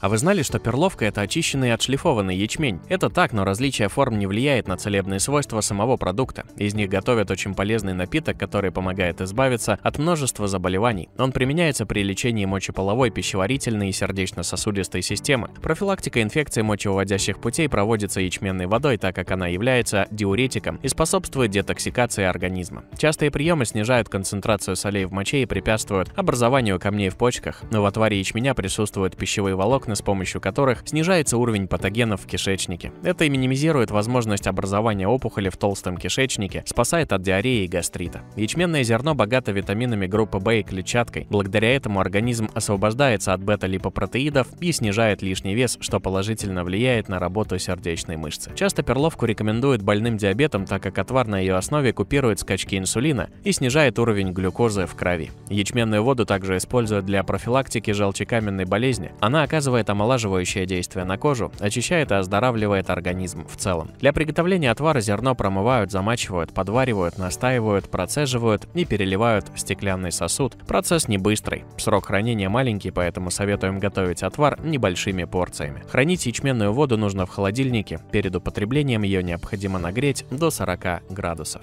А вы знали, что перловка – это очищенный и отшлифованный ячмень? Это так, но различие форм не влияет на целебные свойства самого продукта. Из них готовят очень полезный напиток, который помогает избавиться от множества заболеваний. Он применяется при лечении мочеполовой, пищеварительной и сердечно-сосудистой системы. Профилактика инфекций мочевыводящих путей проводится ячменной водой, так как она является диуретиком и способствует детоксикации организма. Частые приемы снижают концентрацию солей в моче и препятствуют образованию камней в почках, но в отваре ячменя присутствуют пищевые волокна, волокна, с помощью которых снижается уровень патогенов в кишечнике. Это и минимизирует возможность образования опухоли в толстом кишечнике, спасает от диареи и гастрита. Ячменное зерно богато витаминами группы В и клетчаткой. Благодаря этому организм освобождается от бета-липопротеидов и снижает лишний вес, что положительно влияет на работу сердечной мышцы. Часто перловку рекомендуют больным диабетом, так как отвар на ее основе купирует скачки инсулина и снижает уровень глюкозы в крови. Ячменную воду также используют для профилактики желчекаменной болезни. Она оказывает оказывает омолаживающее действие на кожу, очищает и оздоравливает организм в целом. Для приготовления отвара зерно промывают, замачивают, подваривают, настаивают, процеживают и переливают в стеклянный сосуд. Процесс не быстрый. Срок хранения маленький, поэтому советуем готовить отвар небольшими порциями. Хранить ячменную воду нужно в холодильнике. Перед употреблением ее необходимо нагреть до 40 градусов.